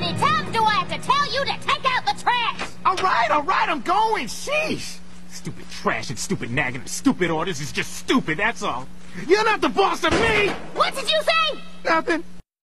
many times do I have to tell you to take out the trash? All right, all right, I'm going. Sheesh. Stupid trash and stupid nagging and stupid orders is just stupid, that's all. You're not the boss of me! What did you say? Nothing.